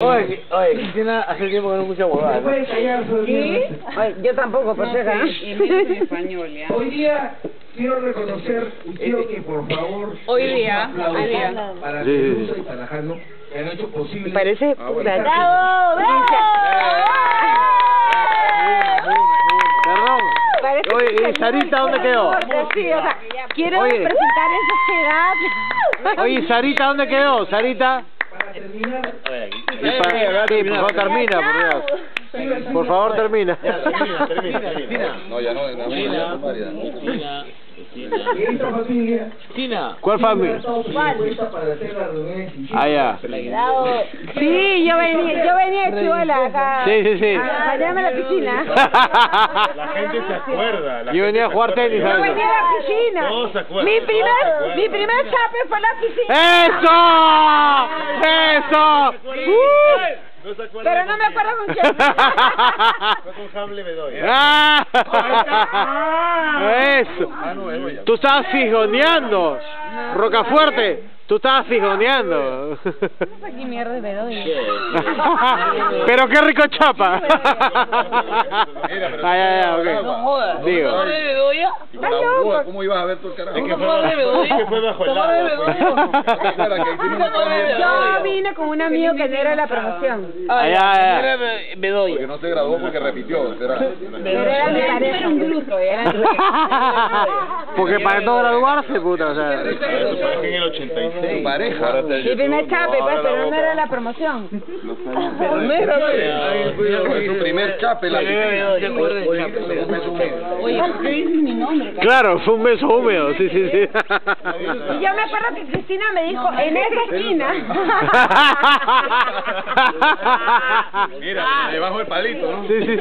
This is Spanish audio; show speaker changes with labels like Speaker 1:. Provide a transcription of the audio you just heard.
Speaker 1: Oye, oye, Cristina hace tiempo que no escucha huevada. ¿no?
Speaker 2: Ay, yo tampoco, por
Speaker 3: en español, ¿ya?
Speaker 4: Hoy día quiero reconocer y quiero que por favor
Speaker 3: Hoy día, hoy día.
Speaker 4: para
Speaker 1: Sí, sí,
Speaker 4: Pelusa
Speaker 1: sí.
Speaker 4: y para Jano que han hecho posible
Speaker 2: Parece
Speaker 1: Ah,
Speaker 2: puta.
Speaker 5: ¡Bravo! ¡Bravo!
Speaker 1: Perdón.
Speaker 2: Parece
Speaker 1: Oye,
Speaker 2: que
Speaker 1: ¿y Sarita dónde quedó?
Speaker 2: Sí, o sea, quiero
Speaker 1: Oye.
Speaker 2: presentar esa sociedad.
Speaker 1: Oye, ¿y Sarita dónde quedó? Sarita. Pa- sí, por favor, termina, por Dios. Por favor, termina.
Speaker 6: No, ya no, no,
Speaker 4: familia
Speaker 1: ¿Cuál familia?
Speaker 4: y
Speaker 1: Ah.
Speaker 2: Sí, yo venía, yo venía de Chihuahua acá.
Speaker 1: Sí, sí, sí.
Speaker 2: A bañarme a la piscina.
Speaker 7: La gente se acuerda. La
Speaker 1: Yo venía a jugar tenis,
Speaker 2: Yo venía a la piscina.
Speaker 7: Todos se acuerdan,
Speaker 2: Mi primer, mi primer chape fue la piscina.
Speaker 1: ¡Eso! ¡Eso! ¡Uh!
Speaker 7: No se
Speaker 2: Pero no me acuerdo con quién.
Speaker 7: Fue con Hamble Bedoya.
Speaker 1: ¡Ah! ¡Eso! Tú estabas fijoneando. Rocafuerte, tú estabas fijoneando.
Speaker 2: Aquí mierda de Bedoya.
Speaker 1: Pero qué rico chapa.
Speaker 6: Pero
Speaker 1: Ah, ya, ya,
Speaker 6: no jodas.
Speaker 1: Digo.
Speaker 6: La burbuja, ¿Cómo ibas a ver tú el carajo?
Speaker 7: Es que fue, es que fue bajo el agua. pues.
Speaker 2: Yo vine con un amigo que no era la promoción.
Speaker 1: Ah, ya, ya.
Speaker 6: Porque no se graduó porque repitió.
Speaker 2: Pero era mi pareja.
Speaker 1: Porque para no graduarse, puta, o sea.
Speaker 7: En el 86.
Speaker 6: Tu pareja.
Speaker 2: Mi primer chape, pues, pero no era la promoción.
Speaker 6: Fue su primer chape. La
Speaker 3: Oye, ¿por qué dices mi nombre?
Speaker 1: Claro, fue un beso húmedo, sí, sí, sí.
Speaker 2: Y yo me acuerdo que Cristina me dijo, en esa esquina.
Speaker 6: Mira, debajo del palito, ¿no?
Speaker 1: Sí, sí.